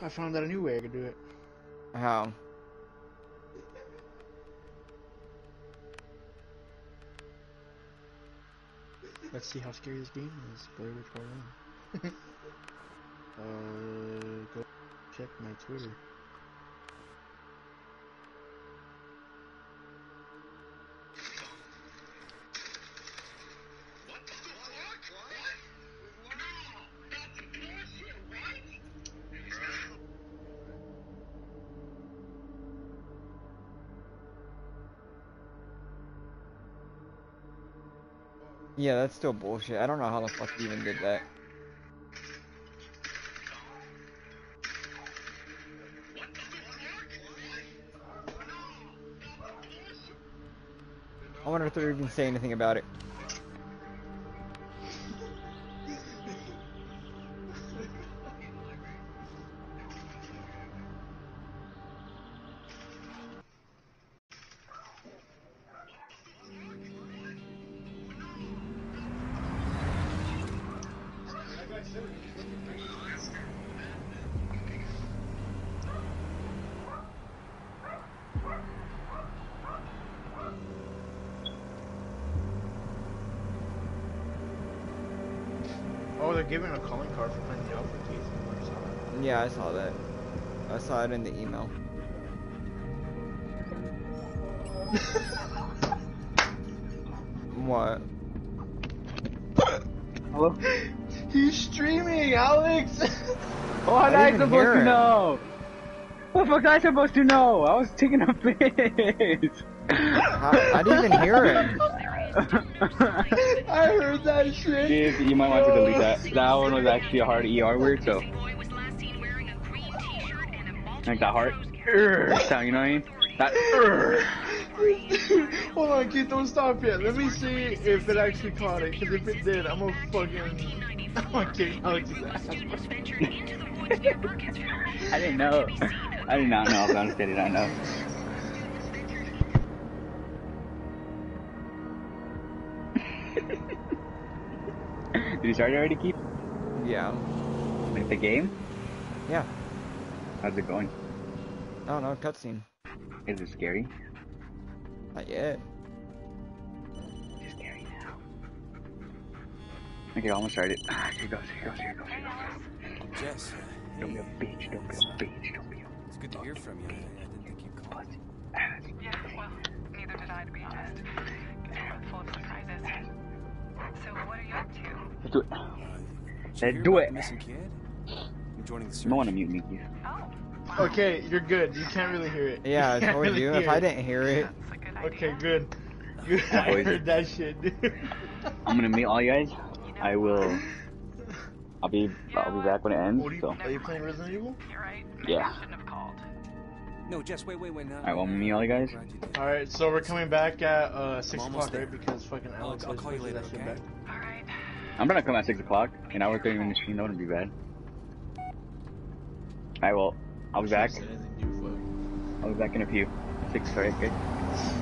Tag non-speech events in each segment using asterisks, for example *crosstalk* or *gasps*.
I found out a new way I could do it. How? Let's see how scary this game is. Blair Witch Part 1. *laughs* uh, go check my Twitter. Yeah, that's still bullshit. I don't know how the fuck you even did that. I wonder if they're even saying anything about it. Saw it in the email. *laughs* what? Hello? He's streaming, Alex! *laughs* What I am I didn't supposed to it. know? What the fuck am I supposed to know? I was taking a piss. I, I didn't even hear it. I heard that shit! Dude, you might want to delete that. That one was actually a hard ER word, so. Like that heart sound, you know what I mean? That *laughs* Hold on, kid, don't stop yet. Let me see if it actually caught it, because if it did, I'm gonna fucking... I'm gonna kick Alex's ass. I didn't know. I did not know. I'll be I did not know. *laughs* Did you start already, Keith? Yeah. Like the game? Yeah. How's it going? I don't know, cutscene. Is it scary? Not yet. It's scary now. Okay, almost started. Ah, here goes, here goes, here goes, here goes. Jess, Don't be a bitch, don't be a bitch, don't be a it's good to hear from you. I, I didn't think you'd call. pussy. Yeah, well, neither did I, to be honest. I'm full of surprises. So, what are you up to? Let's do it. Uh, Let's do it. missing kid? I'm joining the search. No one to mute me, Keith. Oh, wow. Okay, you're good. You can't really hear it. Yeah, You can't really you. hear If I didn't hear it, That's a good. Okay, good. Good. *laughs* I heard that shit, dude. I'm gonna meet all you guys. I will. I'll be. I'll be back when it ends. What are you, So. are you playing Resident Evil? You're right. Yeah. I shouldn't have called. No, Jess, wait, wait, wait. No, Alright, well, me, all you guys. Glad you did. Alright, so we're coming back at uh, 6 o'clock, right? Because fucking Alex I'll- Alex I'll call you later, that shit okay? back. All right. I'm gonna come at six o'clock. An hour thirty minute stream. That wouldn't be bad. Alright, well, I'll be back. Said anything, you I'll be back in a few. Six, alright, good. fuck.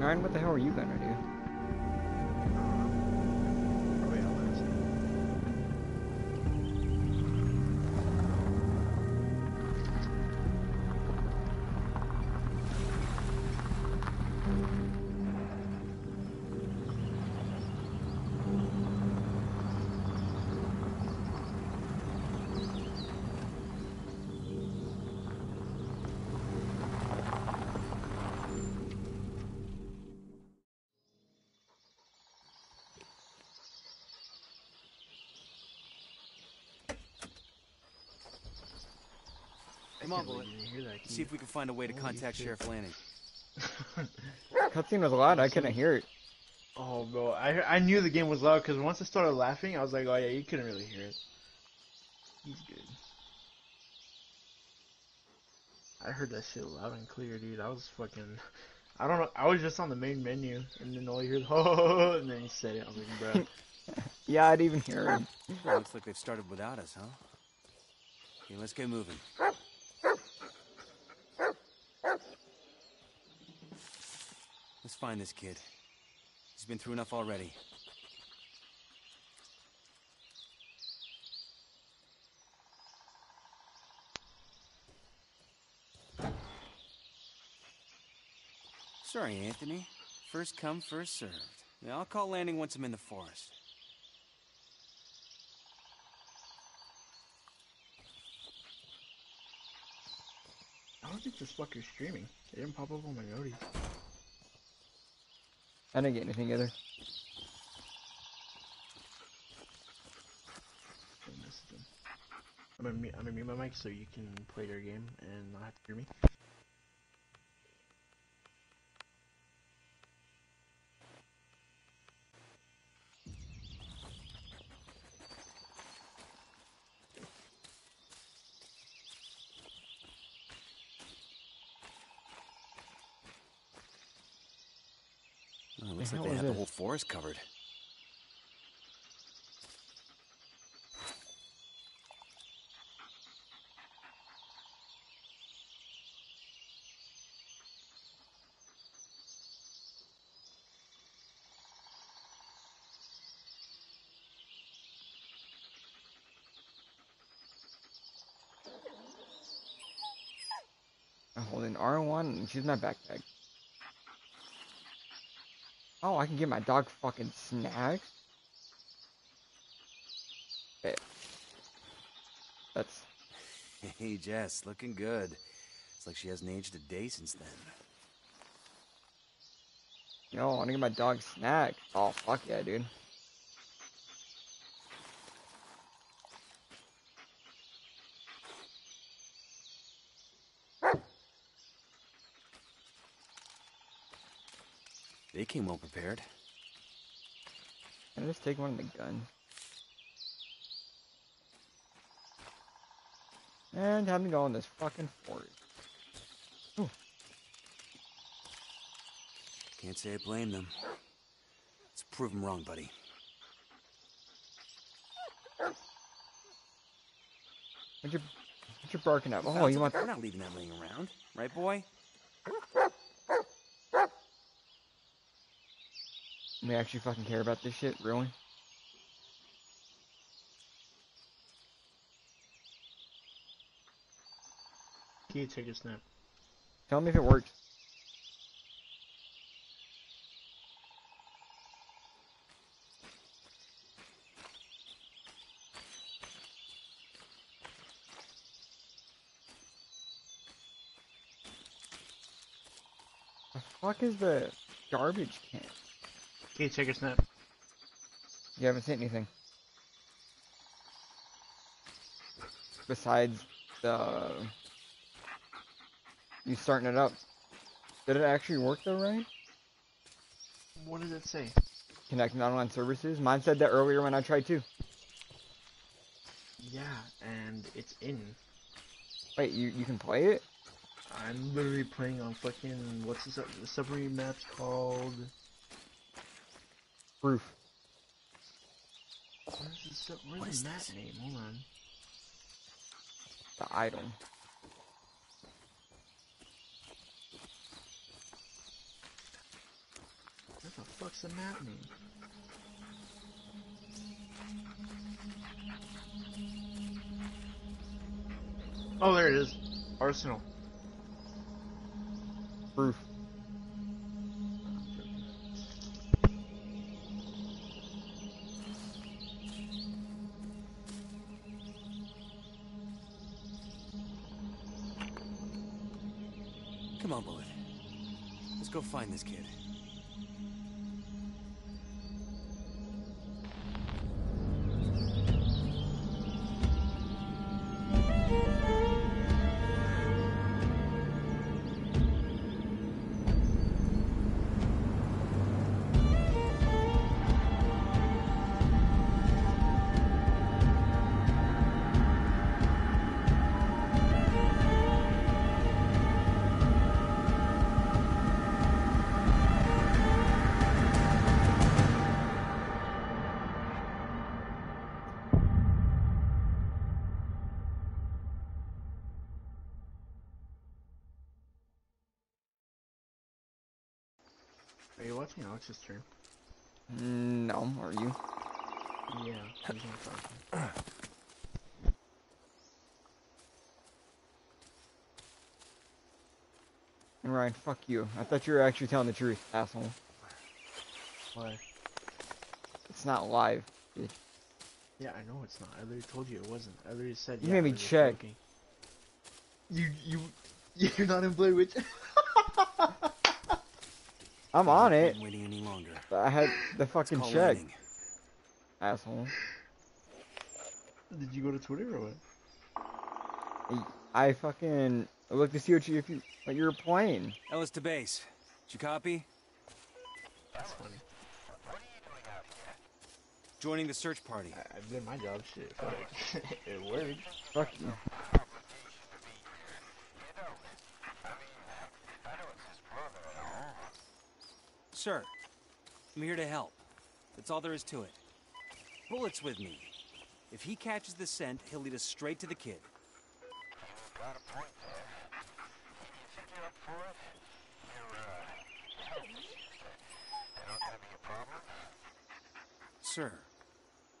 Ryan, what the hell are you gonna Come on, bullet. You hear that, See if we can find a way to Holy contact shit. Sheriff Lanning. *laughs* Cutscene was loud. I couldn't hear it. Oh, bro, I I knew the game was loud because once I started laughing, I was like, oh yeah, you couldn't really hear it. He's good. I heard that shit loud and clear, dude. I was fucking, I don't know. I was just on the main menu, and then all you heard, *laughs* oh, and then he said it. I was like, bro. *laughs* Yeah, I didn't even hear him. Looks like they've started without us, huh? Okay, let's get moving. Let's find this kid. He's been through enough already. Sorry, Anthony. First come, first served. Yeah, I'll call landing once I'm in the forest. I don't think this fucker's streaming. It didn't pop up on my notice. I didn't get anything either. I'm gonna, mute, I'm gonna mute my mic so you can play their game and not have to hear me. Oh, looks The they is covered. I'm holding R1 and she's my backpack. Oh, I can get my dog fucking snacks? Okay. Eh. That's *laughs* Hey, Jess, looking good. It's like she hasn't aged a day since then. no, I wanna get my dog snacks. Oh fuck yeah, dude. They came well prepared. Can I just take one of the guns? And time to go in this fucking forest. Can't say I blame them. Let's prove them wrong, buddy. What oh, you what you barking at? Oh, you want? We're not leaving that laying around, right, boy? We actually fucking care about this shit, really? Can you take a snap? Tell me if it works. The fuck is the garbage can? Can you take a snap? You haven't seen anything. Besides the you starting it up. Did it actually work though, right? What does it say? Connecting online services. Mine said that earlier when I tried too. Yeah, and it's in. Wait, you you can play it? I'm literally playing on fucking what's the, sub- the submarine map's called? Proof. Where's the where's What is this? name? Hold on. The idol. What the fuck's the map name? Oh, there it is. Arsenal. Proof. This kid. Watching Alex's turn? No, are you? Yeah, he's not talking. And Ryan, fuck you. I thought you were actually telling the truth, asshole. Why? It's not live. Yeah, I know it's not. I literally told you it wasn't. I literally said. You yeah, made me check. joking. You you *laughs* you're not in Blair Witch. *laughs* I'm on it. I'm waiting any longer. but I had the fucking check, Lanning. asshole. Did you go to Twitter or what? I fucking looked to see what you if you what you were playing. Ellis to base. Did you copy? That's funny. Joining the search party. I, I did my job. Shit, fuck. *laughs* it worked. Fuck you. Sir, I'm here to help. That's all there is to it. Bullet's with me. If he catches the scent, he'll lead us straight to the kid. Got a point there. You think you're up for it? You're, uh, healthy. That not gonna be a problem? Sir,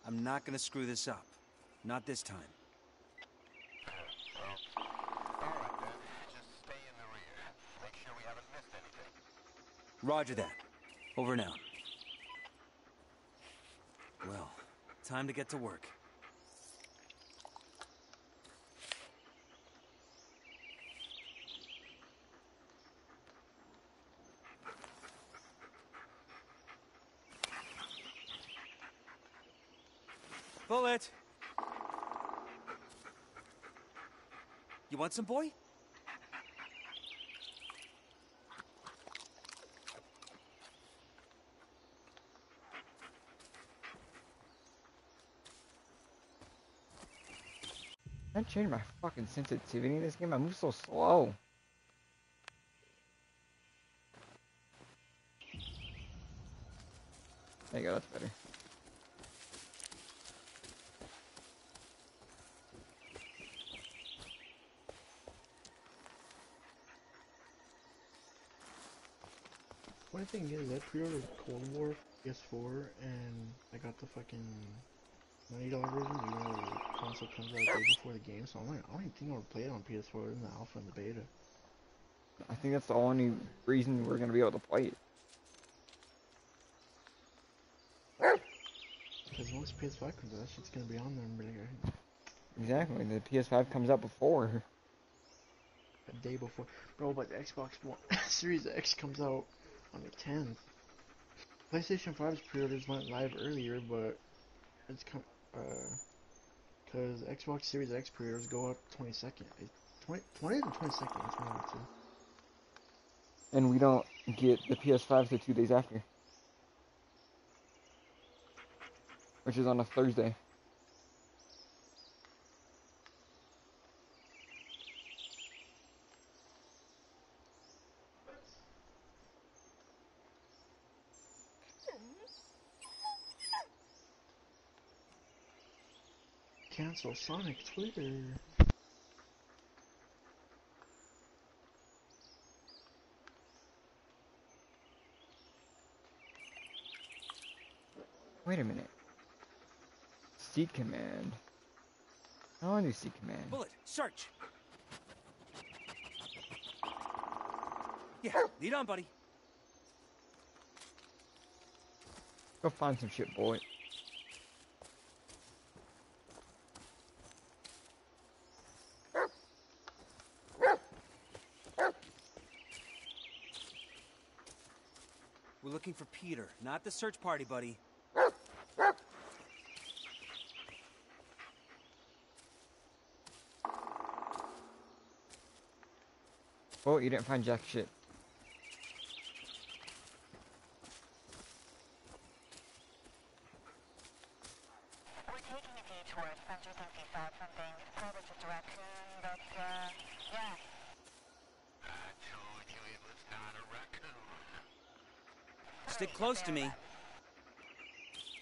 I'm not gonna screw this up. Not this time. Well, alright then. Just stay in the rear. Make sure we haven't missed anything. Roger that. Over now. Well, time to get to work. Bullet! You want some, boy? I changed my fucking sensitivity in this game. I move so slow. There you go, that's better. Funny thing is, I pre-ordered Cold War PS4 and I got the fucking ninety dollar version. Even though the console comes out a day before the game, so I'm like, I don't even think I would play it on PS4 in the alpha and the beta. I think that's the only reason we're gonna be able to play it. Because once PS5 comes out, that shit's gonna be on there and be like Exactly. The PS5 comes out before. a day before. Bro, but the Xbox One *laughs* Series X comes out on the 10th. PlayStation 5's pre-orders went live earlier, but it's come uh, Xbox Series X pre-orders go up 22nd. It- 20, 20th and 22nd. That's the. And we don't get the PS5 to two days after. Which is on a Thursday. Cancel Sonic Twitter. Wait a minute. Seek command. I want to do seek command. Bullet, search! Yeah, lead on, buddy. Go find some shit, boy. We're looking for Peter, not the search party, buddy. Oh, you didn't find jack shit. We're taking a detour. Spencer thinks he saw something. It's probably just a raccoon, but, uh, yeah. I told you it was not a raccoon. Stick close to me.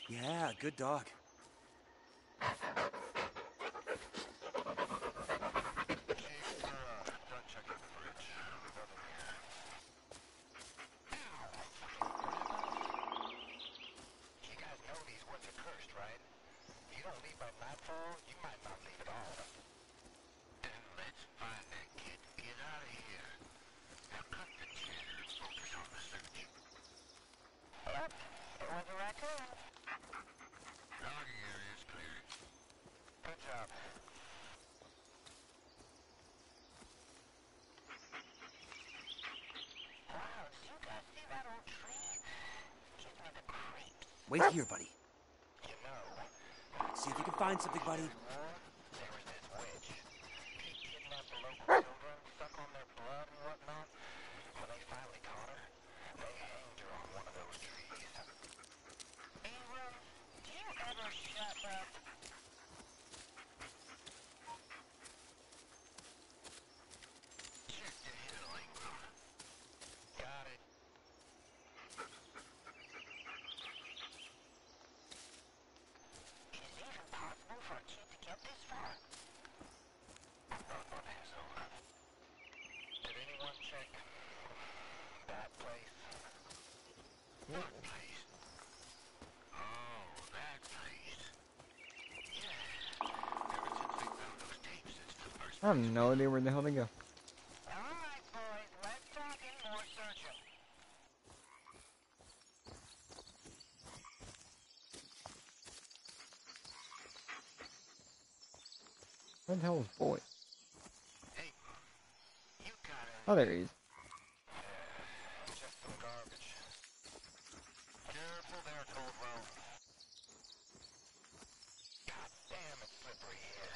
Yeah, good dog. Keep, uh, done checking the bridge. Another man. job. Wow, did you guys see that old tree? Gives me the creeps. Wait here, buddy. See if you can find something, buddy. there was this witch. She kidnapped the local children, suck on their blood and whatnot. When they finally caught her, they hanged her on one of those trees. Abram, do you ever shut up? Check the hill, Ingram. Got it. Is it even possible for a kid to get this far? Not one asshole. Did anyone check that place? What place? Oh, that place. Yeah. Ever since they found those tapes, it's the first I have no idea where the hell they go. Alright, boys, less talking, more searching. Where the hell is boy? Hey, you gotta Oh, there he is. Just some garbage. Careful there, Cold Road. God damn, it's slippery here.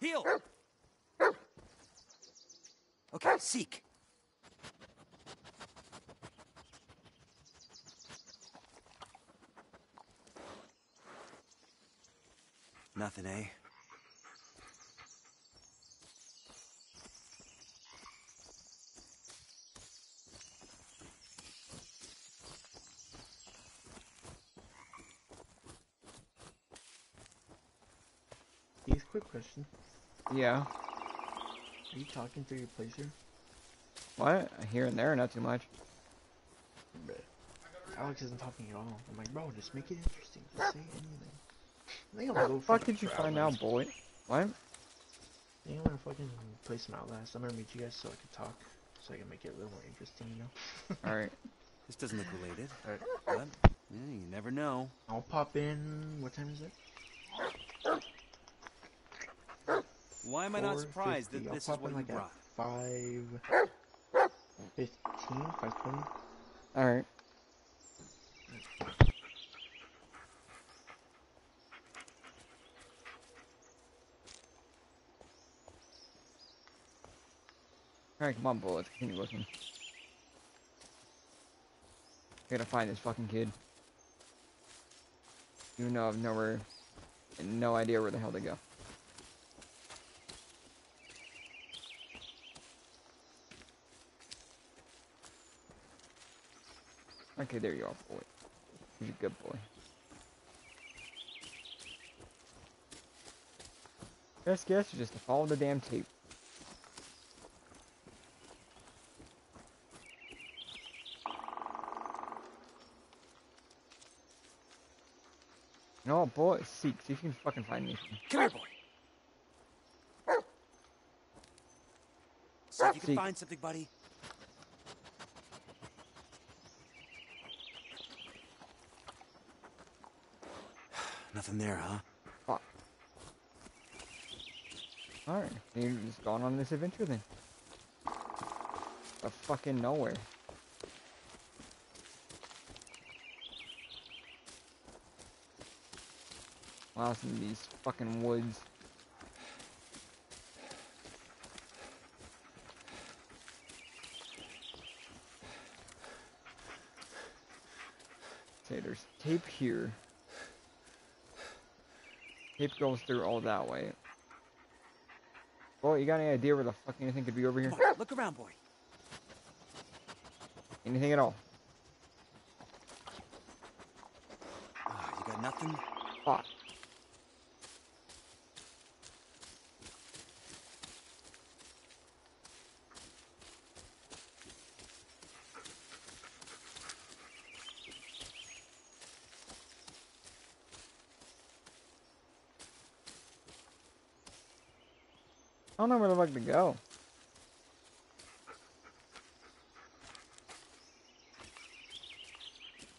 Heel! Okay, seek. Nothing, eh? Heath, quick question. Yeah. Are you talking through your playthrough? What? Here and there, not too much. Alex isn't talking at all. I'm like, bro, just make it interesting. Just say anything. How the fuck did you find out, boy? What? I think I'm gonna fucking play some Outlast. I'm gonna meet you guys so I can talk. So I can make it a little more interesting, you know? *laughs* Alright. this doesn't look related. Alright. What? yeah, you never know. I'll pop in... What time is it? Why am I not surprised that this I'll pop is what in, like, you five... 15 if I could. Alright. Alright, come on, bullets. Continue looking. I gotta find this fucking kid. Even though I've nowhere, no idea where the hell to go. Okay, there you are, boy. He's a good boy. Best guess is just to follow the damn tape. Know what, boy? Seek. See if you can fucking find anything. Come here, boy. See if you can Seek. find something, buddy. Nothing there, huh? Fuck. Alright, you're just going on this adventure then. Of fucking nowhere. Lost in these fucking woods. Okay, there's tape here. Tape goes through all that way. Well, you got any idea where the fuck anything could be over here? On, look around, boy. Anything at all? Ah, you got nothing? Fuck. Don't know where the fuck to go.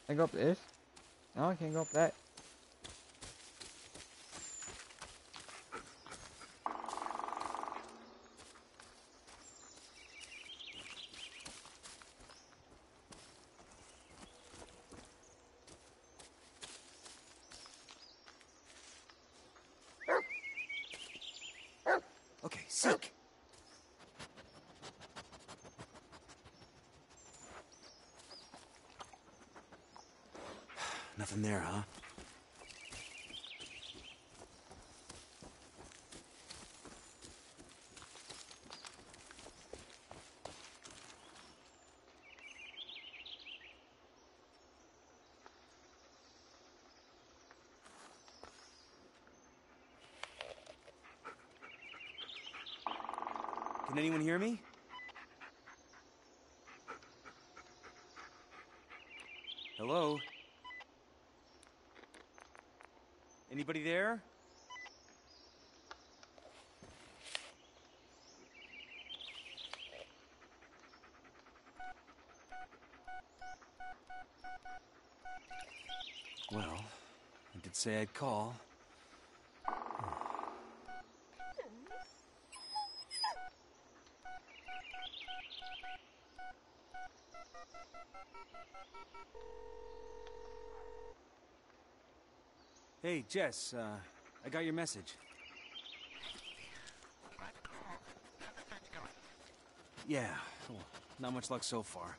I go up this? No, I can't go up that. Anyone hear me? Hello? Anybody there? Well, I did say I'd call. Hey, Jess, uh, I got your message. Yeah, well, not much luck so far.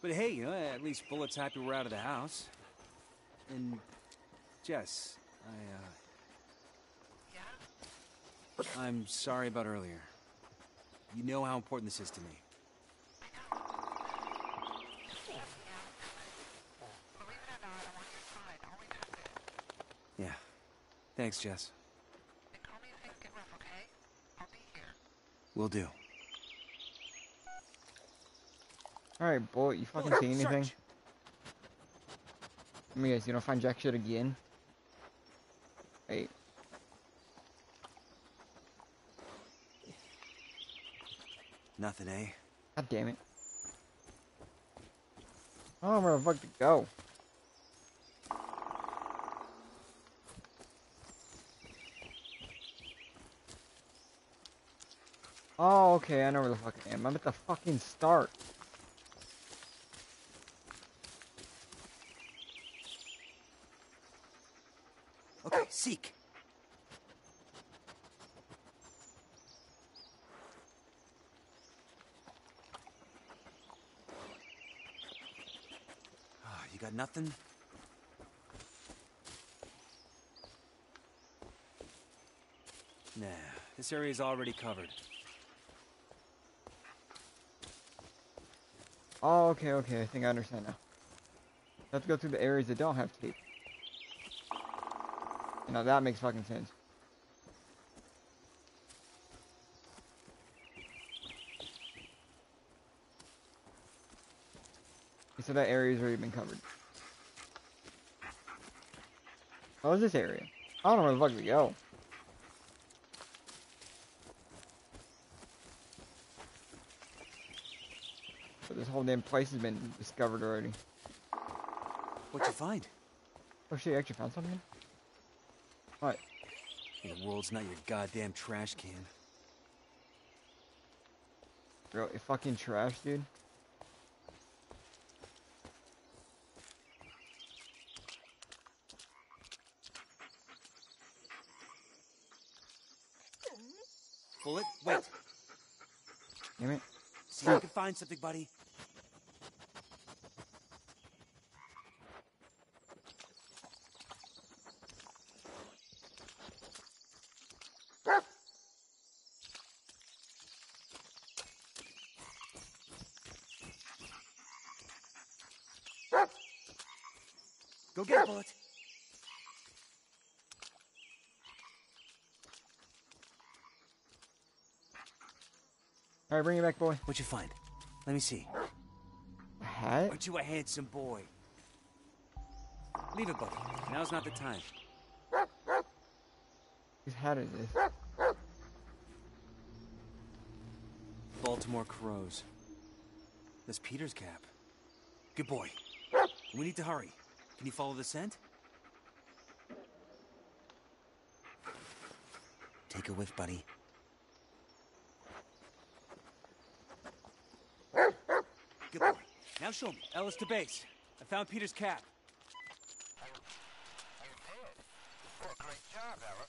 But hey, you know, at least Bullet's happy we're out of the house. And Jess, I, Yeah? uh, I'm sorry about earlier. You know how important this is to me. Believe it or not, I'm on your side. Always have been. Yeah. Thanks, Jess. And call me if things get rough, okay? I'll be here. Will do. Alright, boy, you fucking see anything? Search. Let me guess, you don't find jack shit again? Wait. Nothing, eh? God damn it. I don't know where the fuck to go. Oh, okay, I know where the fuck I am. I'm at the fucking start. Okay, seek. Ah, you got nothing? Nah, this area is already covered. Oh, okay, okay, I think I understand now. Let's go through the areas that don't have tape. You know, that makes fucking sense. So that area's already been covered. What was this area? I don't know where the fuck to go. This whole damn place has been discovered already. What'd you find? Oh shit, you actually found something? What? The world's not your goddamn trash can. Bro, it fucking trash, dude. Bullet, wait. Damn it. See if you can find something, buddy. Go get it, Bullet. Alright, bring it back, boy. What'd you find? Let me see. A hat? Aren't you a handsome boy? Leave it, buddy. Now's not the time. Whose hat is this? Baltimore Crows. That's Peter's cap. Good boy. We need to hurry. Can you follow the scent? Take a whiff, buddy. Good me. Ellis to base. I found Peter's cap. You did. Well, great job, Ellis.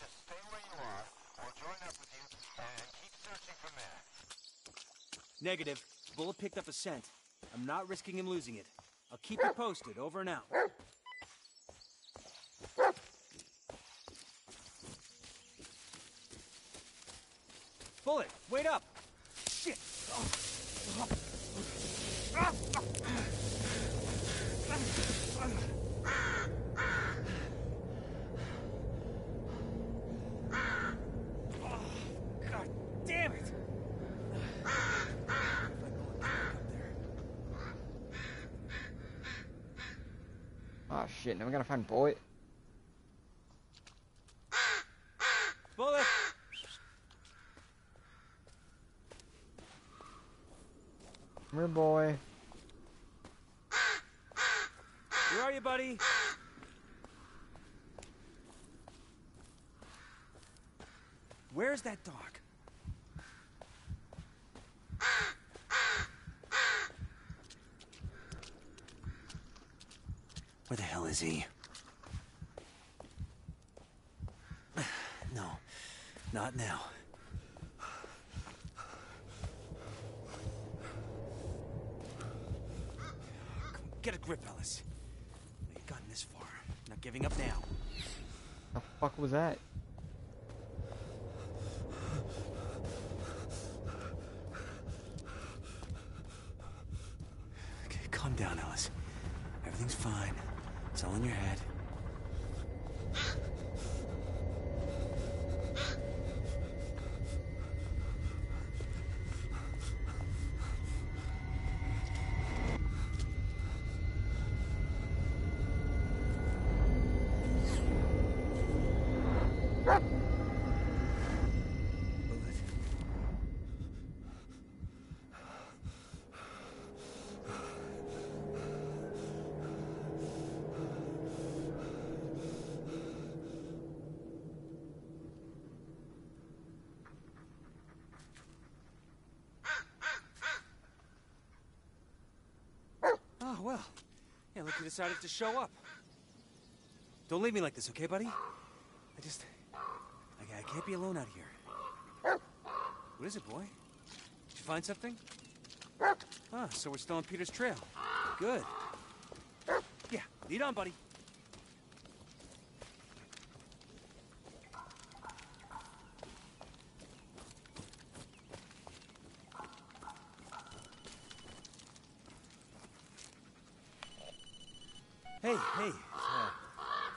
Just stay where you are. We'll join up with you and keep searching from there. Negative. Bullet picked up a scent. I'm not risking him losing it. I'll keep you posted. Over and out. Bullet, wait up! Shit! God damn it! Oh shit, Oh, now we gotta find Bullet. Bullet! Come here, boy. *gasps* Where's that dog? Where the hell is he? *sighs* No, not now. Get a grip, Ellis. We've gotten this far. Not giving up now. The fuck was that? Decided to show up. Don't leave me like this, okay, buddy? I just... I, I can't be alone out here. What is it, boy? Did you find something? Ah, so we're still on Peter's trail. Good. Yeah, lead on, buddy. Hey, hey, uh,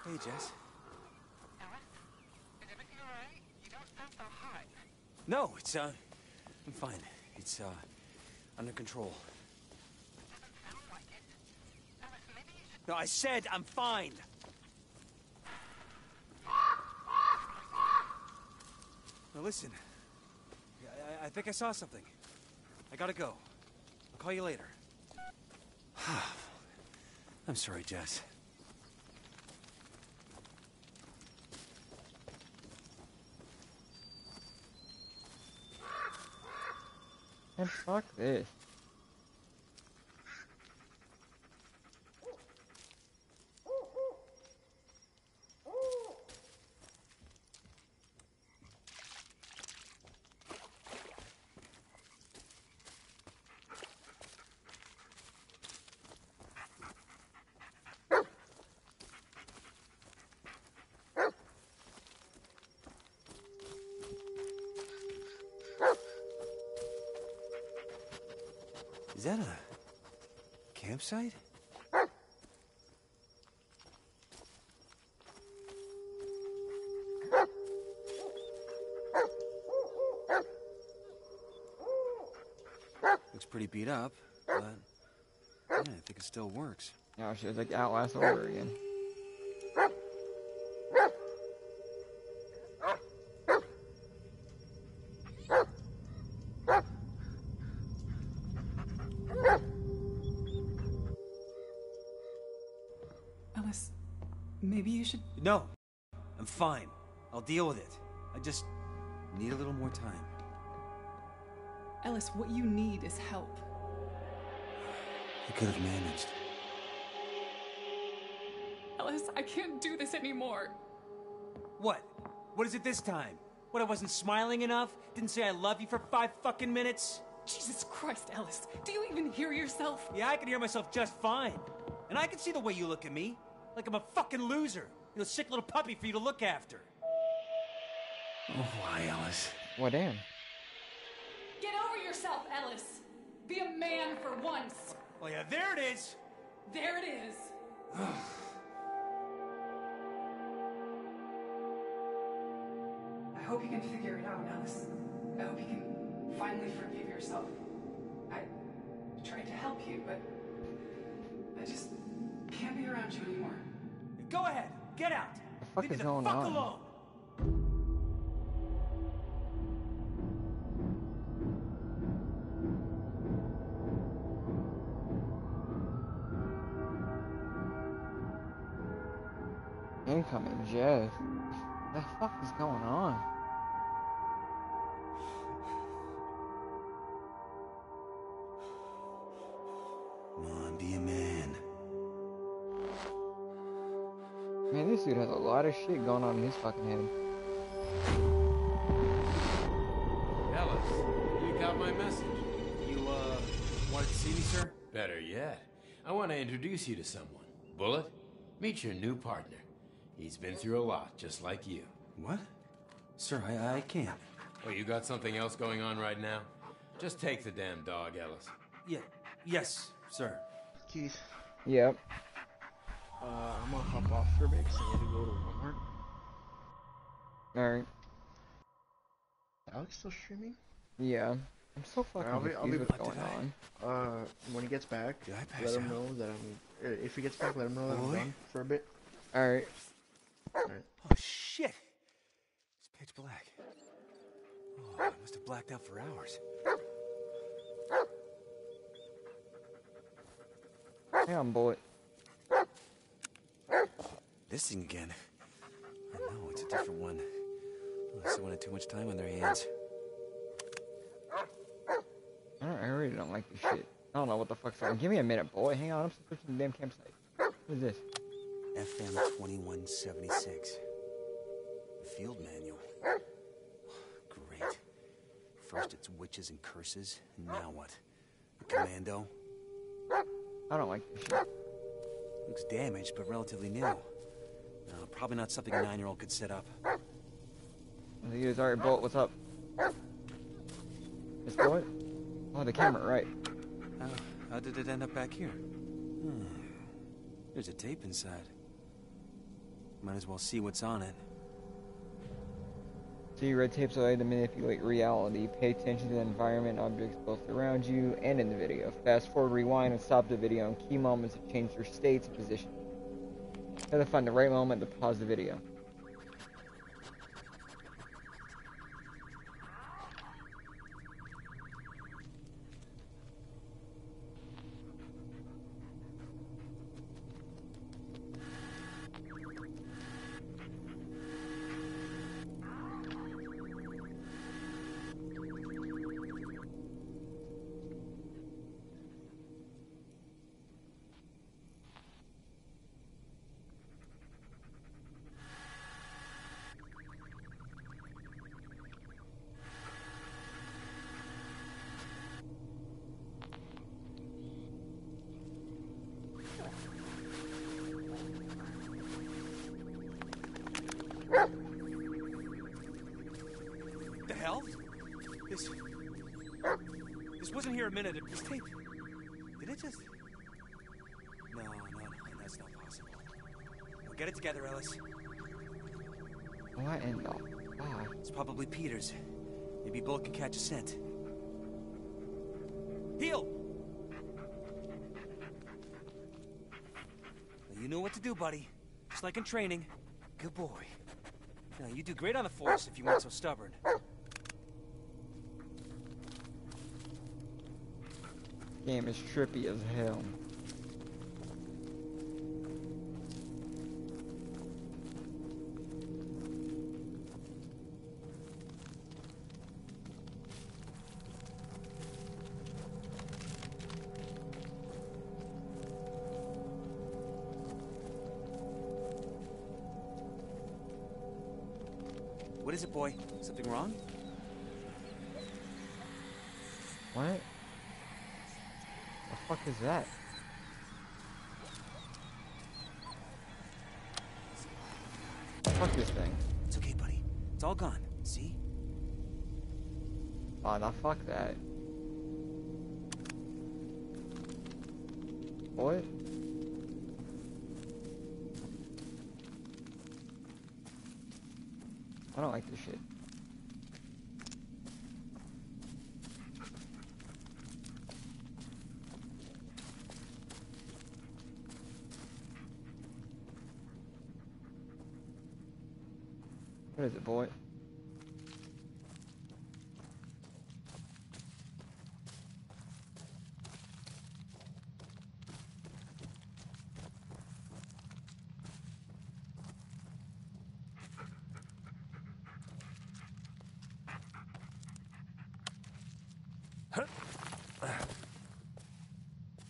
hey, Jess. Is everything alright? You don't sound so hot. No, it's, uh, I'm fine. It's, uh, under control. No, I said I'm fine. Now listen. I- I think I saw something. I gotta go. I'll call you later. *sighs* I'm sorry, Jess. And fuck this. Looks pretty beat up, but yeah, I think it still works. Yeah, she was like Outlast over again. Fine. I'll deal with it. I just need a little more time. Ellis, what you need is help. I could have managed. Ellis, I can't do this anymore. What? What is it this time? What, I wasn't smiling enough? Didn't say I love you for five fucking minutes? Jesus Christ, Ellis. Do you even hear yourself? Yeah, I can hear myself just fine. And I can see the way you look at me. Like I'm a fucking loser. You know, sick little puppy for you to look after. Oh, why, Ellis? What damn? Get over yourself, Ellis. Be a man for once. Oh, yeah, there it is. There it is. I hope you can figure it out, Ellis. I hope you can finally forgive yourself. I tried to help you, but I just can't be around you anymore. Go ahead. Get out. The fuck Leave is the going fuck on? alone. Incoming Jeff. The fuck is going on? This dude has a lot of shit going on in his fucking head. Ellis, you got my message. You, uh, wanted to see me, sir? Better yet, I want to introduce you to someone. Bullet, meet your new partner. He's been through a lot, just like you. What? Sir, I, I can't. Oh, you got something else going on right now? Just take the damn dog, Ellis. Yeah, yes, sir. Keith, Yep. Uh, I'm gonna hop off for a bit 'cause I need to go to Walmart. Alright. Alex still streaming? Yeah. I'm so fucking I'll be- I'll be- what's going on. Uh, when he gets back, Did I pass let him out? know that I'm. uh, If he gets back, let him know that I'm Boy. done for a bit. Alright. Alright. Oh, shit. It's pitch black. Oh, I must have blacked out for hours. Hang on, bullet. This thing again. I know, it's a different one. Oh, someone had too much time on their hands. I, don't, I really don't like this shit. I don't know what the fuck's going on. Give me a minute, boy. Hang on. I'm switching the damn campsite. What is this? FM 2176. The field manual. Great. First it's witches and curses, and now what? The commando? I don't like this shit. Looks damaged, but relatively new. Probably not something a nine-year-old could set up. He is alright, bullet. What's up? This bullet? Oh, the camera, right. How, how did it end up back here? Hmm. There's a tape inside. Might as well see what's on it. See, red tape's a way to manipulate reality. Pay attention to the environment, objects both around you and in the video. Fast forward, rewind, and stop the video in key moments to change their states and position. To find the right moment to pause the video. Heel! Well, you know what to do, buddy. Just like in training. Good boy. Now, you do great on the force if you weren't so stubborn. Game is trippy as hell. It, boy? Something wrong? What? The fuck is that? Fuck this thing. It's okay, buddy. It's all gone. See? Oh, no, fuck that. What? I don't like this shit. What is it, boy?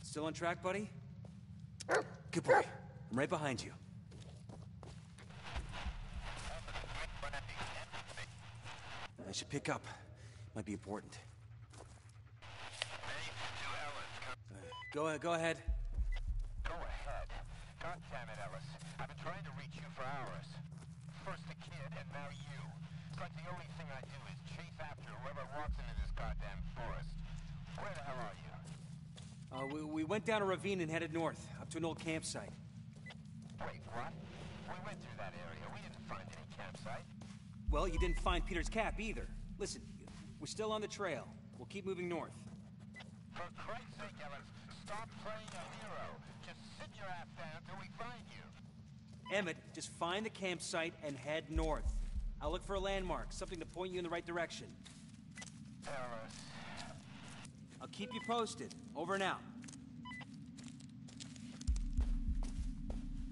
Still on track, buddy? Oh. Good boy. I'm right behind you. I should pick up. Might be important. Uh, go, go ahead. Go ahead. God damn it, Ellis. I've been trying to reach you for hours. First the kid, and now you. It's like the only thing I do is chase after whoever walks into this goddamn forest. Where the hell are you? Uh, we, we went down a ravine and headed north, up to an old campsite. Wait, what? We went through that area. We didn't find any campsite. Well, you didn't find Peter's cap either. Listen, we're still on the trail. We'll keep moving north. For Christ's sake, Ellis, stop playing a hero. Just sit your ass down till we find you. Emmett, just find the campsite and head north. I'll look for a landmark, something to point you in the right direction. Ellis. I'll keep you posted. Over and out.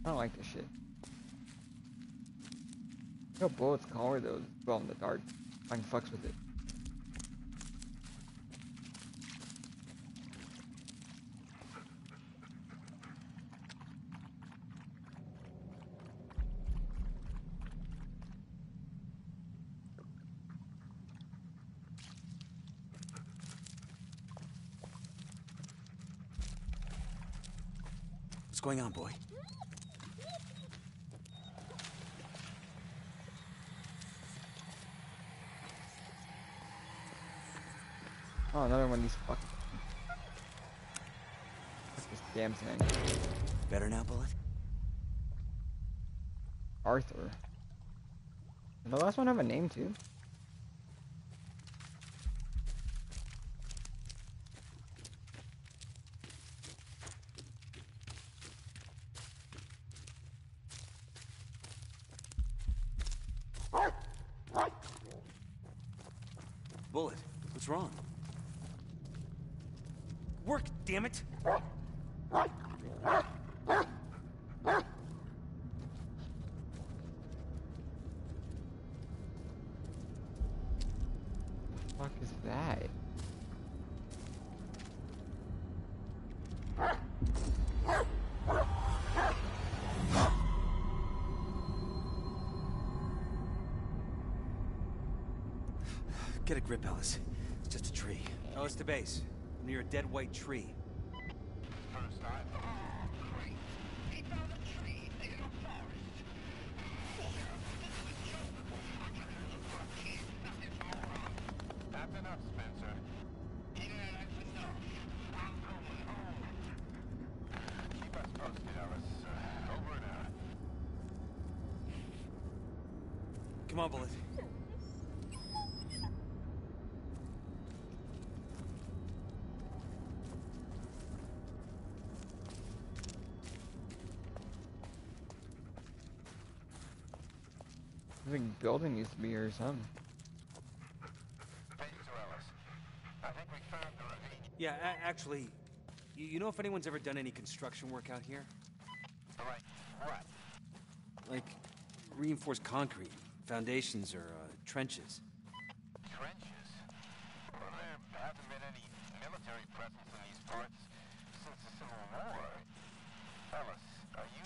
I don't like this shit. No bullets color those well in the dark. I can fucks with it. What's going on, boy? Oh, another one of these fuck. Fuck this damn thing. Better now, Bullet? Arthur. Did the last one have a name too? Grip, Ellis. It's just a tree. Oh, Ellis to base. Near a dead white tree. I think building used to be here or something. Yeah, actually, you, you know if anyone's ever done any construction work out here? Like reinforced concrete, foundations, or uh? Trenches? Well, there hasn't been any military presence in these parts since the Civil War. Ellis, are you...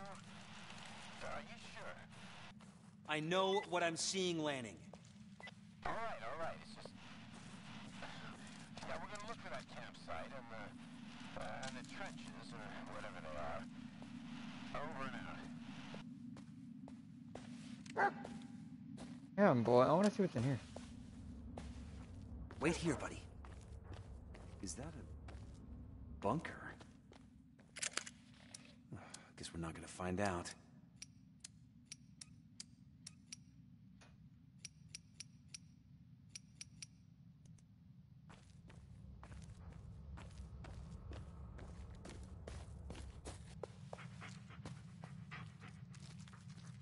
Are you sure? I know what I'm seeing, Lanning. All right, all right. It's just... Yeah, we're gonna look for that campsite and the... Uh, and the trenches, or whatever they are. Over and out. Yeah, boy, I want to see what's in here. Wait here, buddy. Is that a bunker? Ugh, *sighs* Guess we're not gonna find out.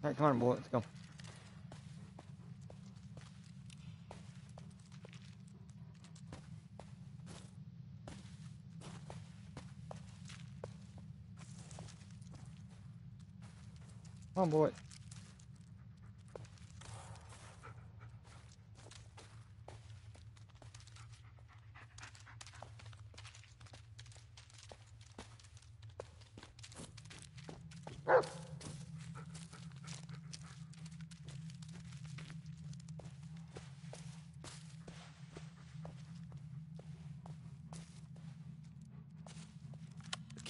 Come on, boy, let's go. Come on, boy.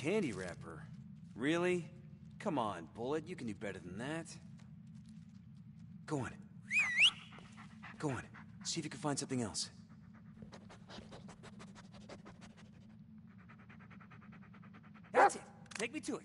Candy wrapper? Really? Come on, Bullet. You can do better than that. Go on. Go on. See if you can find something else. That's it. Take me to it.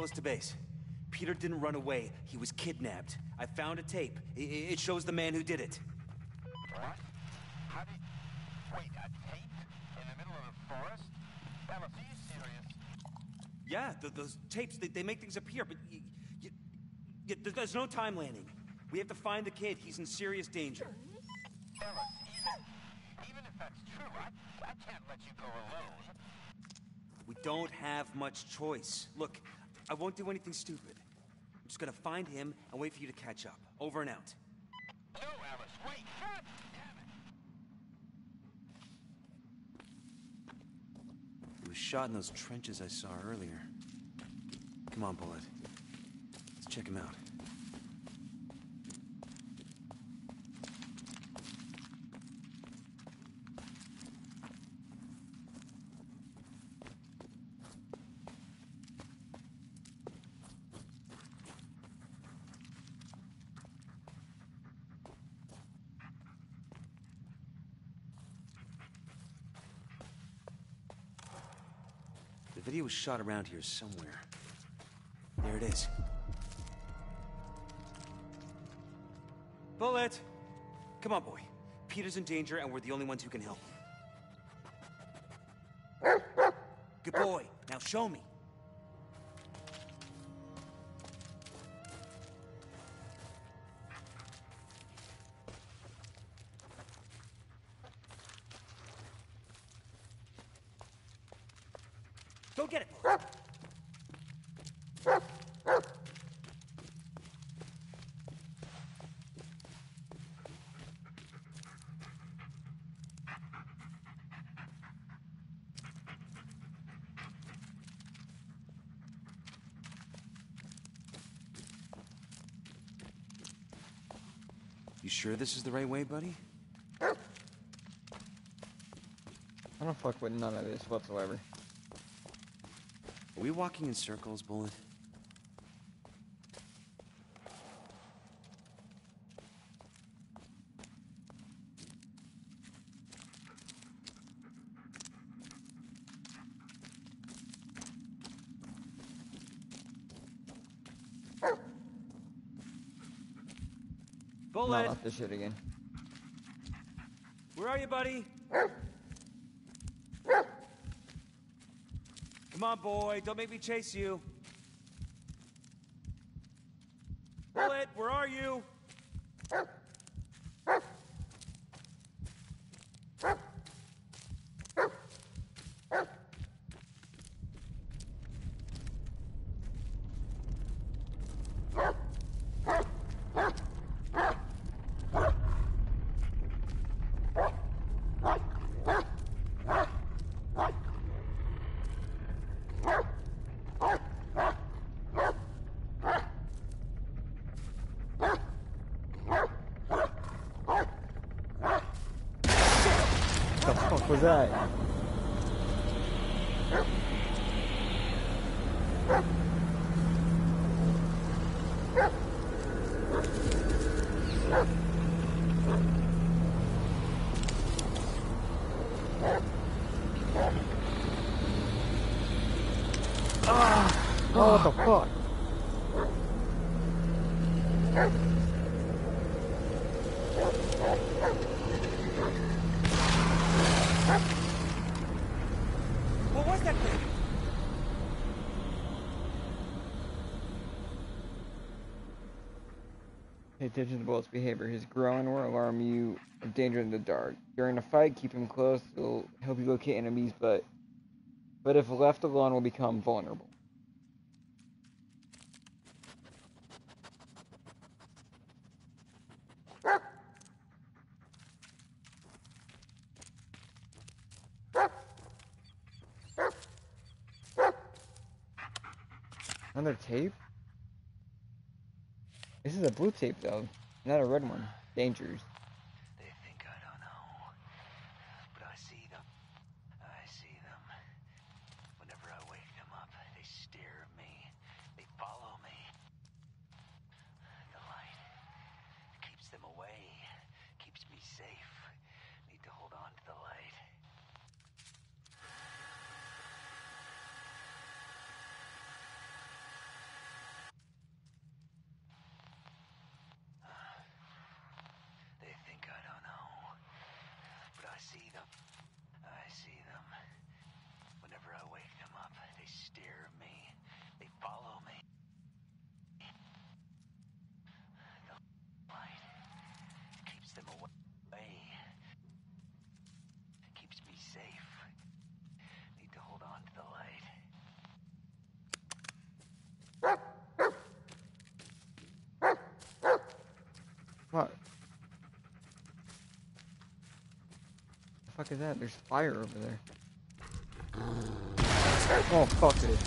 Ellis to base. Peter didn't run away. He was kidnapped. I found a tape. I- It shows the man who did it. What? How did... Wait, a tape? In the middle of the forest? Ellis, are you serious? Yeah, th those tapes, they, they make things appear, but y y y there's no time landing. We have to find the kid. He's in serious danger. Ellis, even... Even if that's true, I, I can't let you go alone. We don't have much choice. Look, I won't do anything stupid. I'm just gonna find him and wait for you to catch up. Over and out. No, Ellis, wait! God damn it! He was shot in those trenches I saw earlier. Come on, Bullet. Let's check him out. Was shot around here somewhere. There it is. Bullet! Come on, boy. Peter's in danger, and we're the only ones who can help. Good boy. Now show me. Sure this is the right way, buddy? I don't fuck with none of this whatsoever. Are we walking in circles, Bullet? Not Bullet, off this shit again. where are you, buddy? Come on, boy, don't make me chase you. Bullet, where are you? the fuck was that? Oh, what the fuck? What was that thing? Pay attention to Bullet's behavior. His groan will alarm you of danger in the dark. During a fight, keep him close. It'll help you locate enemies, but but if left alone, will become vulnerable. Another tape? This is a blue tape though, not a red one. Dangers. They think I don't know, but I see them. I see them. Whenever I wake them up, they stare at me. They follow me. The light keeps them away, keeps me safe. Need to hold on to the light. They think I don't know, but I see them. I see them. Whenever I wake them up, they stare at me. They follow me. The light keeps them away. Keeps me safe. Need to hold on to the light. What? The fuck is that? There's fire over there. Oh fuck it.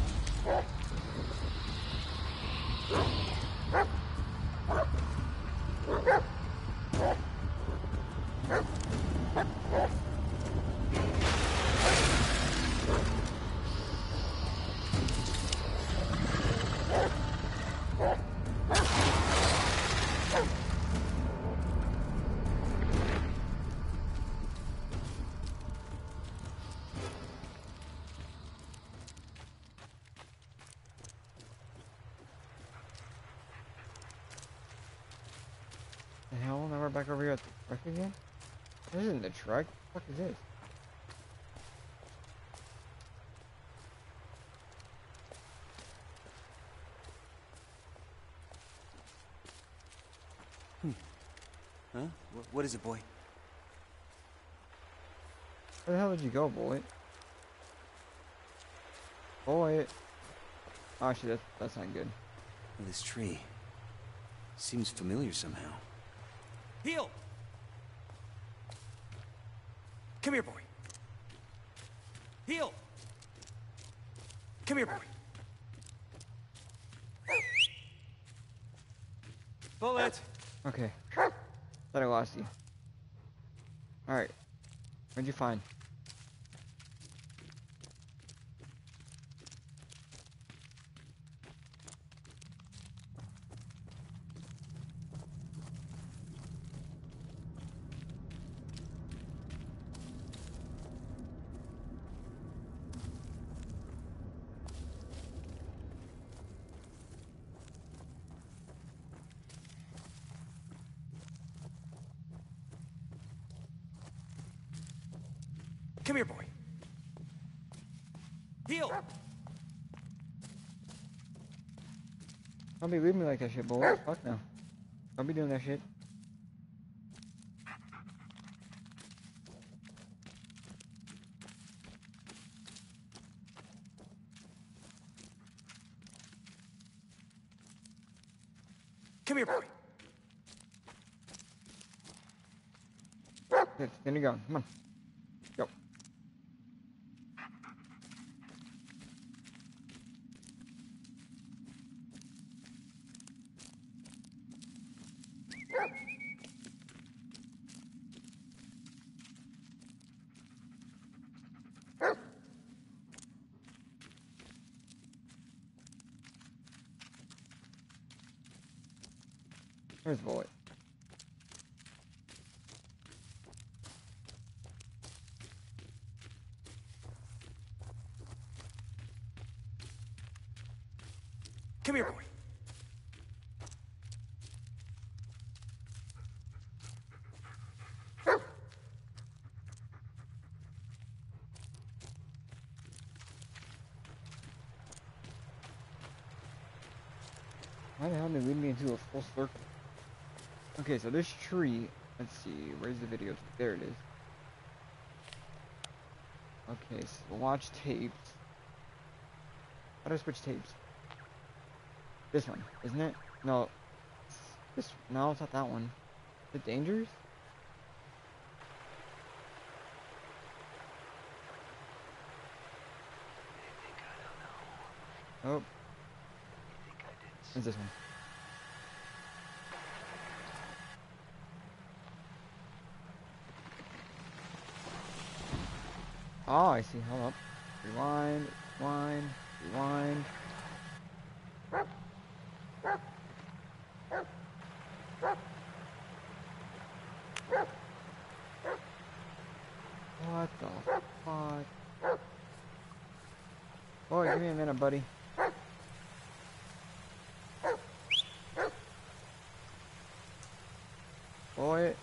This isn't the truck. What the fuck is this? Hmm. Huh? Wh- what is it, boy? Where the hell did you go, boy? Bullet. Oh shit, that's, that's not good. This tree seems familiar somehow. Heel! Come here, boy. Heel! Come here, boy. Bullet! Okay. Thought I lost you. Alright. What'd you find? Come here, boy. Heel! Don't be leaving me like that shit, boy. Fuck no. Don't be doing that shit. Come here, boy. Good. Then you go. Come on. Go. Where's Bullet? Come here, boy. Why the hell did they lead me into a full circle? Okay, so this tree, let's see, where's the video? There it is. Okay, so watch tapes. How do I switch tapes? This one, isn't it? No. This, no, it's not that one. The dangers? Oh. It's this one. Oh, I see. Hold up. Rewind, rewind, rewind. What the fuck? Boy, give me a minute, buddy. Boy.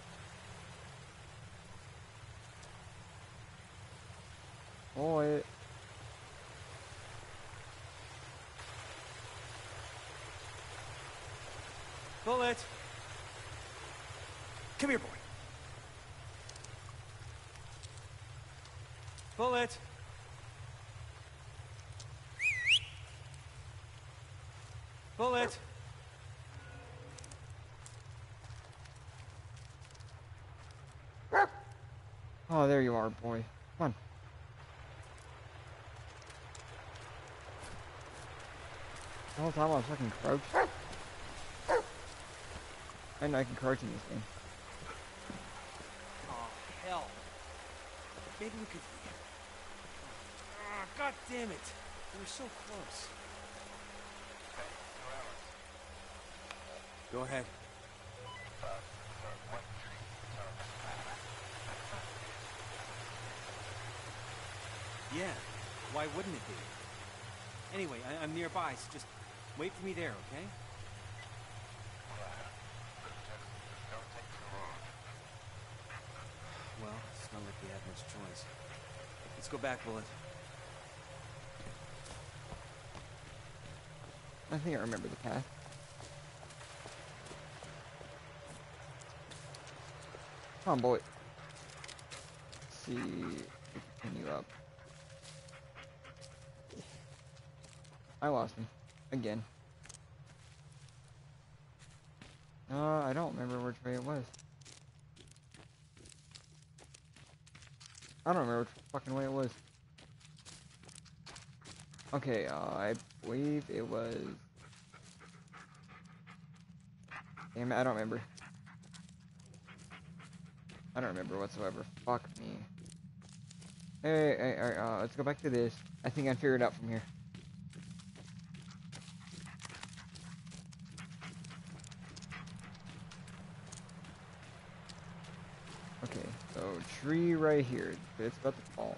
Boy. Bullet! Come here, boy. Bullet! Bullet! Oh, there you are, boy. Come on. The whole time I was fucking crouched. I know I can crouch in this game. Oh, hell. Maybe we could... Ah, God damn it. We were so close. Go ahead. Yeah, why wouldn't it be? Anyway, I I'm nearby, so just wait for me there, okay? Well, it's not like we have much choice. Let's go back, Bullet. I think I remember the path. Come on, boy. Let's see. can Continue up. I lost him. Again. Uh, I don't remember which way it was. I don't remember which fucking way it was. Okay, uh, I believe it was. Damn it, I don't remember. I don't remember whatsoever. Fuck me. Hey, hey, hey, uh, let's go back to this. I think I figured it out from here. Okay, so tree right here. It's about to fall.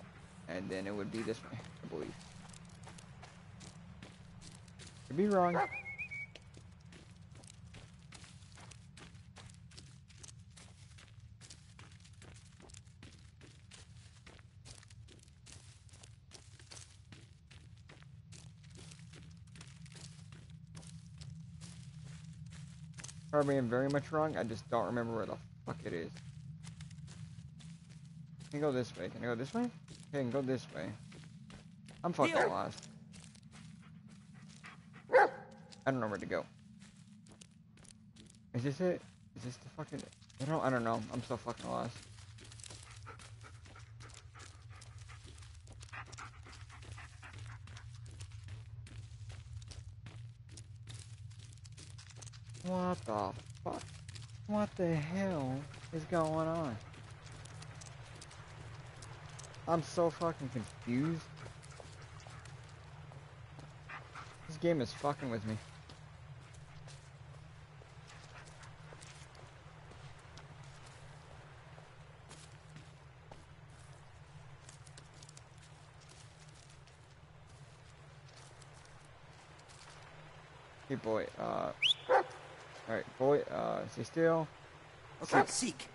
And then it would be this way, I believe. Could be wrong. Probably am very much wrong. I just don't remember where the fuck it is. Can I go this way? Can I go this way? Okay, I can go this way. I'm fucking lost. I don't know where to go. Is this it? Is this the fucking... I don't, I don't know. I'm so fucking lost. What the fuck? What the hell is going on? I'm so fucking confused. This game is fucking with me. Hey boy, uh... Alright, boy, uh, stay still. Okay, seek.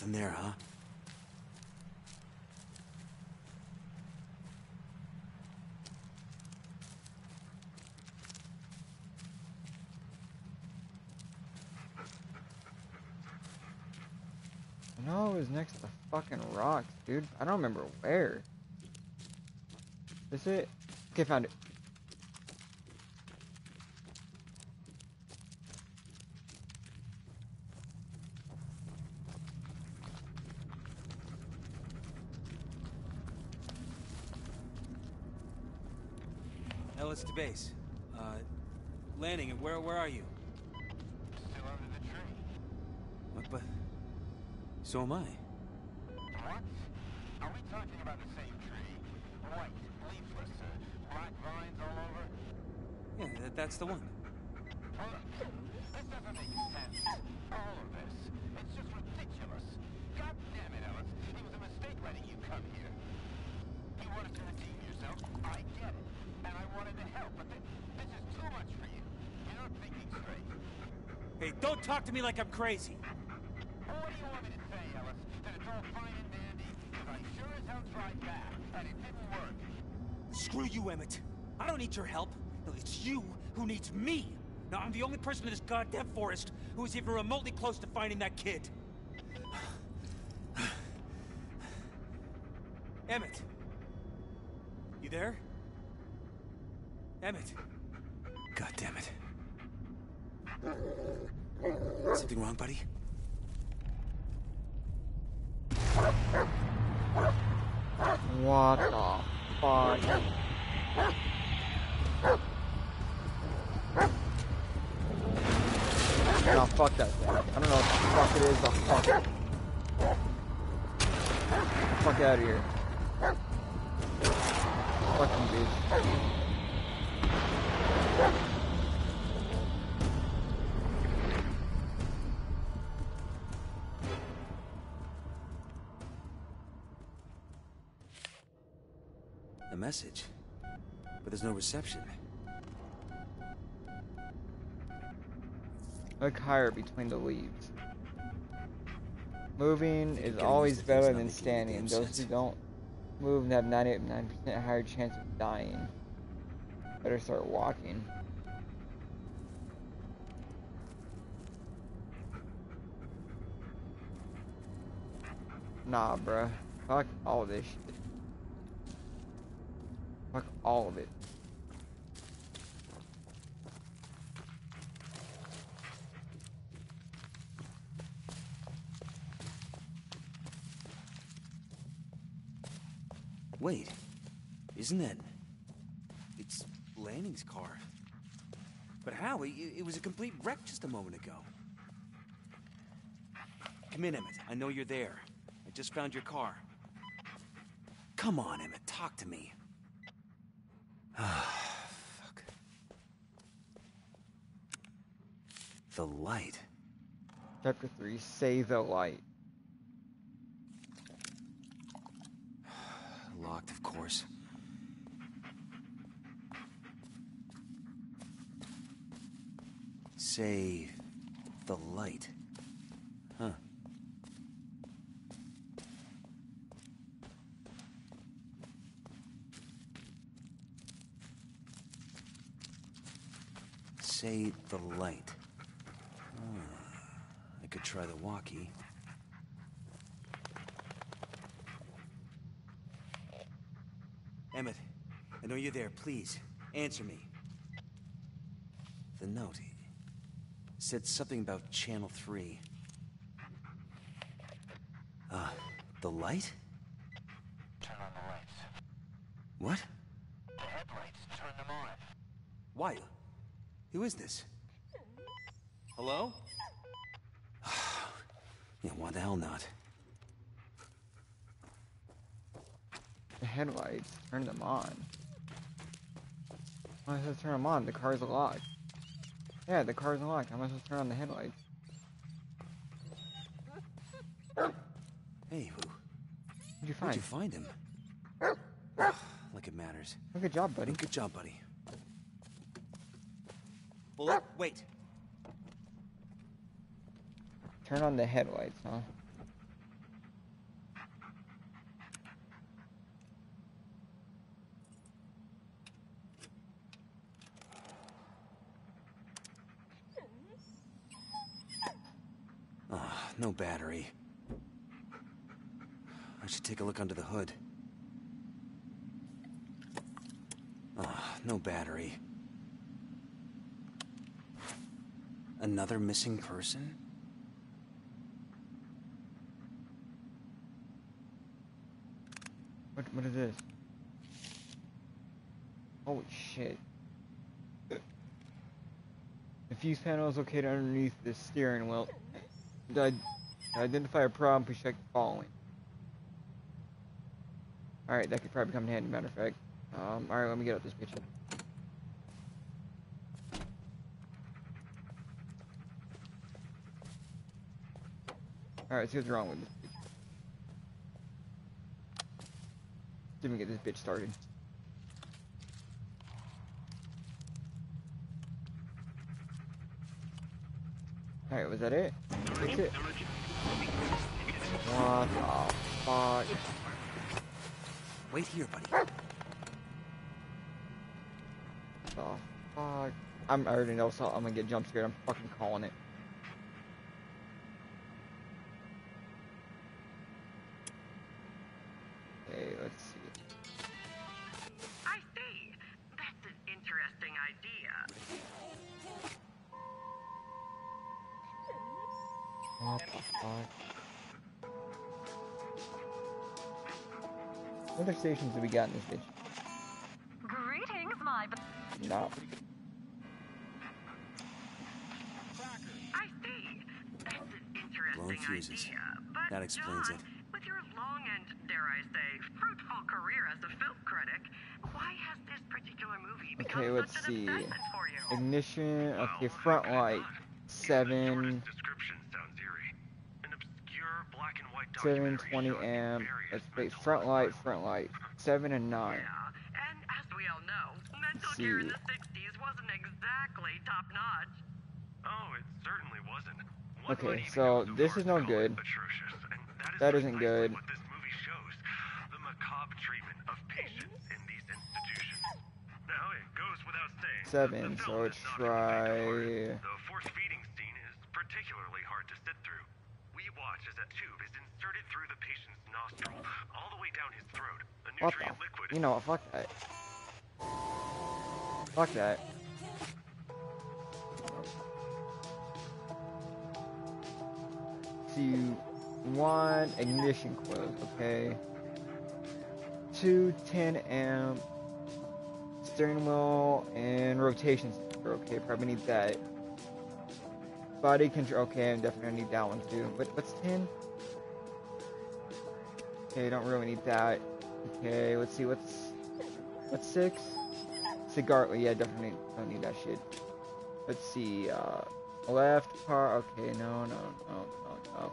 Nothing there, huh? Know it was next to the fucking rocks, dude. I don't remember where. Is it? Okay, found it. Ellis to base. Uh, landing. Where where are you? Still under the tree. What, but so am I. What? Are we talking about the same tree? White, leafless, uh, black vines all over? Yeah, that, that's the one. Look, this doesn't make sense. All of this. It's just ridiculous. God damn it, Ellis. It was a mistake letting you come here. You wanted to redeem yourself. I get it. And I wanted to help, but this, this is too much for you. You're not thinking straight. Hey, don't talk to me like I'm crazy. What do you want me to say, Ellis? That it's all fine and dandy? Because I sure as hell tried that, and it didn't work. Screw you, Emmett. I don't need your help. No, it's you who needs me. Now, I'm the only person in this goddamn forest who is even remotely close to finding that kid. *sighs* Emmett. You there? Emmett. God damn it. Something wrong, buddy? What the fuck? No, fuck that thing. I don't know what the fuck it is, but fuck it. Fuck out of here. Fucking bitch. A message. But there's no reception. Look higher between the leaves. Moving is always used to things better than standing. Those who don't move have 99% higher chance of dying. Better start walking. Nah, bruh. Fuck all this shit. All of it. Wait, isn't that... It's Lanning's car. But how? It, it was a complete wreck just a moment ago. Come in, Emmett. I know you're there. I just found your car. Come on, Emmett. Talk to me. Fuck. *sighs* The light. Chapter 3 Say the Light. *sighs* Locked, of course. Say the light. Say the light. Ah, I could try the walkie. Emmett, I know you're there. Please, answer me. The note said something about Channel 3. Uh, the light? Turn on the lights. What? The headlights, turn them on. Why? Who is this? Hello? *sighs* yeah, why the hell not? The headlights. Turn them on. How am I supposed to turn them on? The car's locked. Yeah, the car's locked. How am I supposed to turn on the headlights? Hey, who? What'd you Where'd find? you find him? *sighs* like it matters. Oh, good job, buddy. Good job, buddy. Bullet, wait. Turn on the headlights, huh? Ah, no battery. I should take a look under the hood. Ah, no battery. Another missing person? What, what is this? Holy shit. The fuse panel is located underneath the steering wheel. To identify a problem, please check the following. Alright, that could probably come in handy, matter of fact. Um, alright, let me get out this bitch. Alright, let's see what's wrong with this bitch. We can get this bitch started. Alright, was that it? That's it. What the fuck? Wait here, buddy. The fuck? I'm, I already know, so I'm gonna get jump scared. I'm fucking calling it. What other stations do we got in this bitch? Greetings, my. No. I see. That's an Blown interesting fuses. idea. But That explains John, it. With your long and, dare I say, fruitful career as a film critic, why has this particular movie become Okay, let's such see. an obsession for you? Ignition, okay, oh, front light, seven, 7, 20 amp. It's front light, front light. 7 and 9. Yeah. And as we all know, mental in the 60s wasn't exactly top notch. Oh, it certainly wasn't. Okay, so this is no good. Atrocious, that, is not good. What this movie shows the macabre treatment of patients in these institutions. Now, it goes without saying. Seven, so let's try. Nostril, all the way down his throat. A What nutrient liquid You know what? Fuck that. Fuck that. You one ignition coils, okay. Two 10 amp steering wheel and rotation okay, probably need that. Body control, okay, I'm definitely gonna need that one too. What, what's 10? Okay, don't really need that. Okay, let's see, what's, what's 6? Cigar, yeah, definitely don't need that shit. Let's see, uh, left car, okay, no, no, no, no, no.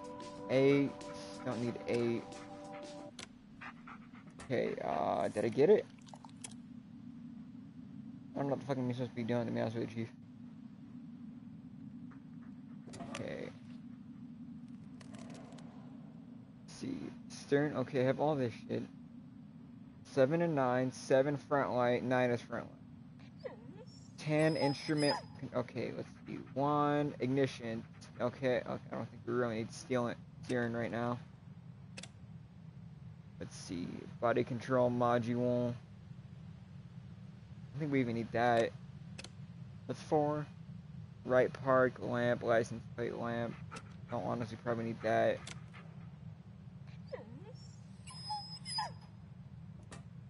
8, don't need 8. Okay, uh, did I get it? I don't know what the fuck I supposed to be doing, to be honest with you, Chief. Okay. Let's see. Stern, okay, I have all this shit. 7 and 9, 7 front light, 9 is front light. 10 instrument, okay, let's see. 1 ignition, okay, okay, I don't think we really need steering, steering right now. Let's see, body control module. I think we even need that. That's four. Right park lamp, license plate lamp. Don't honestly probably need that.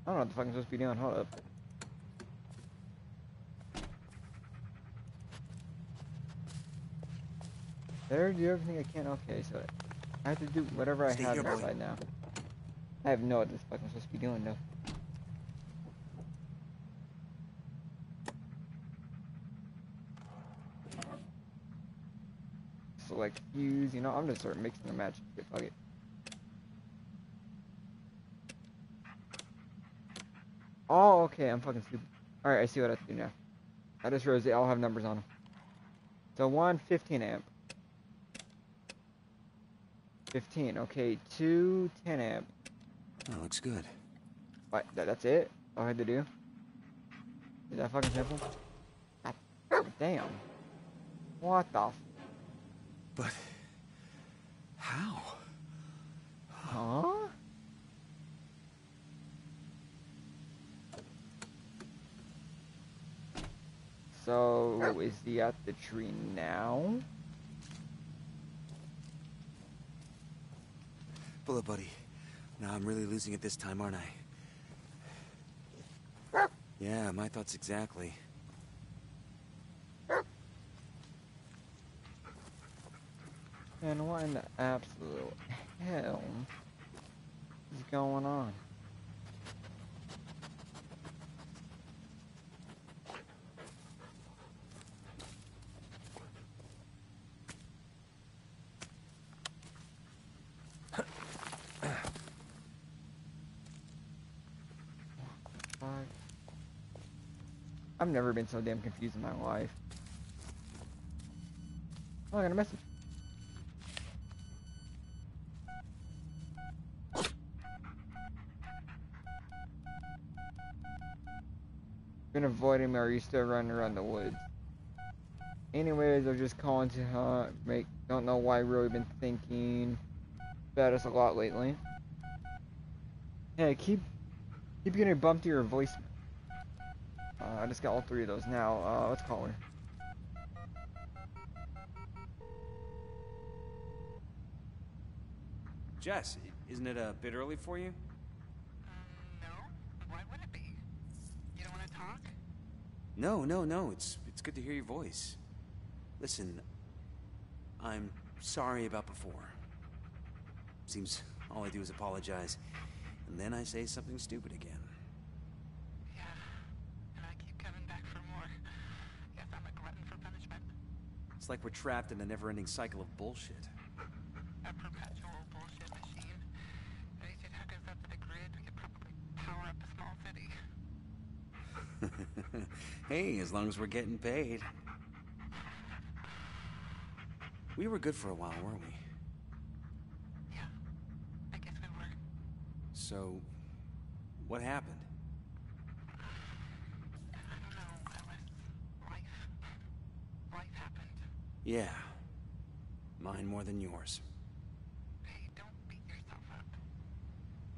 I don't know what the fuck I'm supposed to be doing. Hold up. There, do everything I can. Okay, so I have to do whatever I Stay have here, boy. right now. I have no idea what the fuck I'm supposed to be doing though. Select fuse, you know, I'm gonna start mixing and matching shit, fuck it. Oh, okay, I'm fucking stupid. Alright, I see what I have to do now. I just realized they all have numbers on them. So one 15 amp. 15, okay, two 10 amp. That looks good. What? That, that's it? All I had to do? Is that fucking simple? God damn. What the? F- But how? huh? So, is he at the tree now? Bullet buddy. Now I'm really losing it this time, aren't I? Yeah, my thoughts exactly. And what in the absolute hell is going on? Fuck. I've never been so damn confused in my life. Oh, I got a message. Been avoiding me or are you still running around the woods? Anyways, I was just calling to hunt, make, don't know why, really been thinking about us a lot lately. Hey, keep, keep getting bumped to your voice. Uh, I just got all three of those now, uh, let's call her. Jess, isn't it a bit early for you? Um, no. Why would it be? You don't want to talk? No, no, no. It's it's good to hear your voice. Listen, I'm sorry about before. Seems all I do is apologize, and then I say something stupid again. Yeah. And I keep coming back for more. Guess I'm a glutton for punishment. It's like we're trapped in a never-ending cycle of bullshit. A perpetual bullshit machine. They should hook us up to the grid. We could probably power up a small city. *laughs* hey, as long as we're getting paid. We were good for a while, weren't we? Yeah. I guess we were. So, what happened? I don't know. I was... Life. Life happened. Yeah. Mine more than yours. Hey, don't beat yourself up.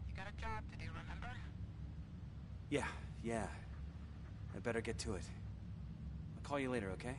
You got a job to do, remember? Yeah, yeah. I better get to it. I'll call you later, okay?